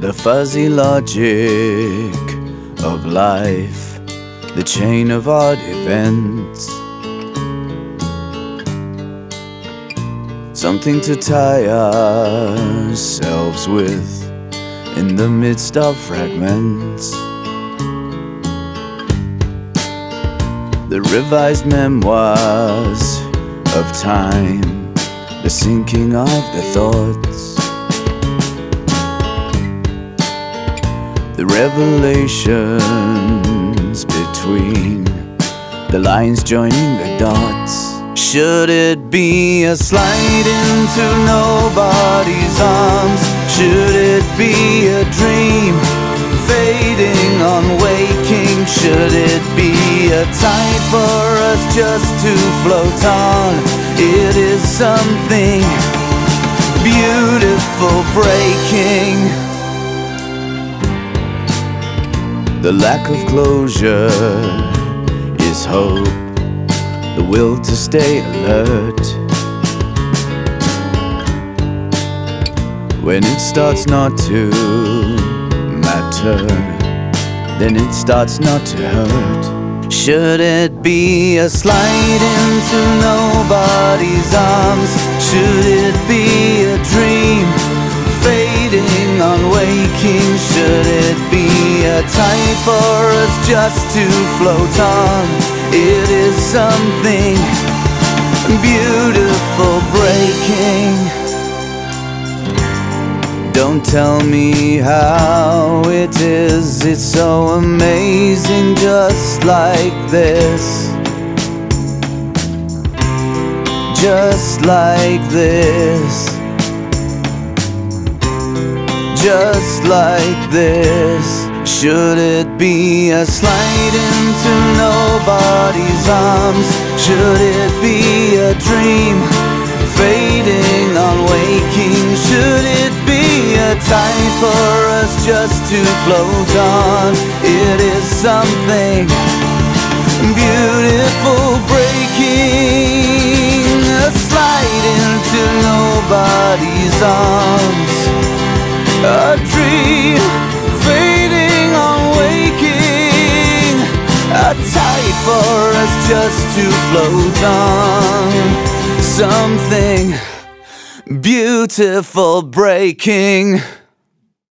The fuzzy logic of life, the chain of odd events. Something to tie ourselves with in the midst of fragments. The revised memoirs of time, the sinking of the thoughts. The revelations between the lines joining the dots. Should it be a slide into nobody's arms? Should it be a dream fading on waking? Should it be a tide for us just to float on? It is something beautiful breaking. The lack of closure is hope, the will to stay alert. When it starts not to matter, then it starts not to hurt. Should it be a slide into nobody's arms? Should it be a dream fading on waking? Should it be a tide for us just to float on? It is something beautiful breaking. Don't tell me how it is, it's so amazing just like this. Just like this. Just like this. Should it be a slide into nobody's arms? Should it be a dream fading on waking? Should it be a time for us just to float on? It is something beautiful breaking, a slide into nobody's arms, a dream for us just to float on something beautiful breaking.